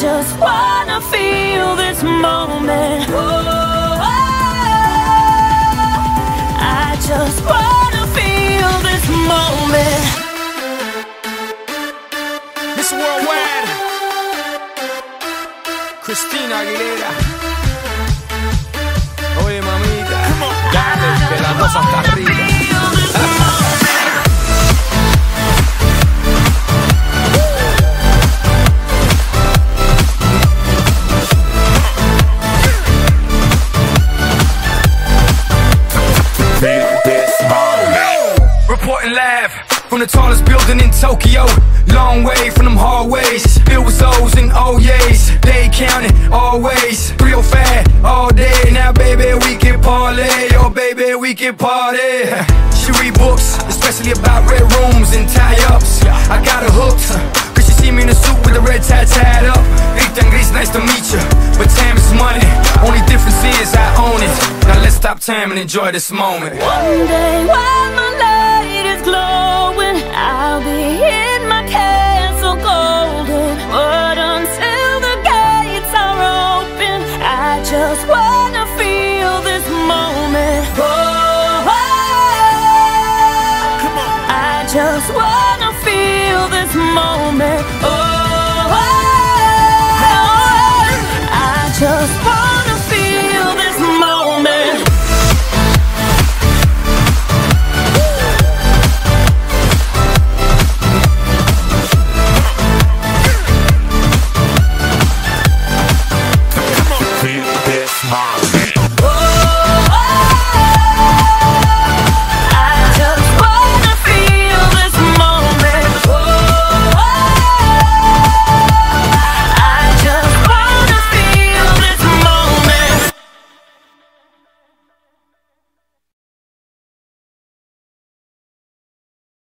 just wanna feel this moment. Oh, I just wanna feel this moment. Miss Worldwide, Christina Aguilera. Oye, mamita, dale, de las dos hasta arriba. Live from the tallest building in Tokyo. Long way from them hallways. Filled with O's and oh O's. They counting always. 305 all day. Now, baby, we can parlay. Oh, baby, we can party. She read books, especially about red rooms and tie ups. I got her hooked. Cause she see me in a suit with a red tie tied up. Rita and Gris, nice to meet you. But time is money. Only difference is I own it. Now let's stop time and enjoy this moment. One day while my just wanna feel this moment. Oh.